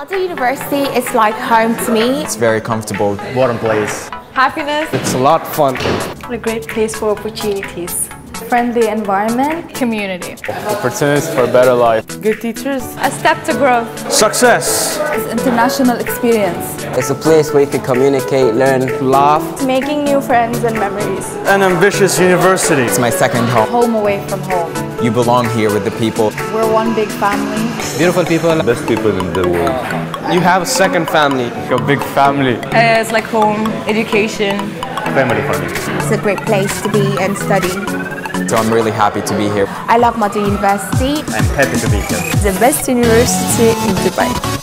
MODUL University is like home to me. It's very comfortable. Warm place. Happiness. It's a lot fun. A great place for opportunities. Friendly environment. Community. Opportunities for a better life. Good teachers. A step to growth. Success. It's international experience. It's a place where you can communicate, learn, laugh. Making new friends and memories. An ambitious university. It's my second home. Home away from home. You belong here with the people. We're one big family. Beautiful people. Best people in the world. You have a second family. A big family. Uh, it's like home, education. Family for me. It's a great place to be and study. So I'm really happy to be here. I love MODUL University. I'm happy to be here. The best university in Dubai.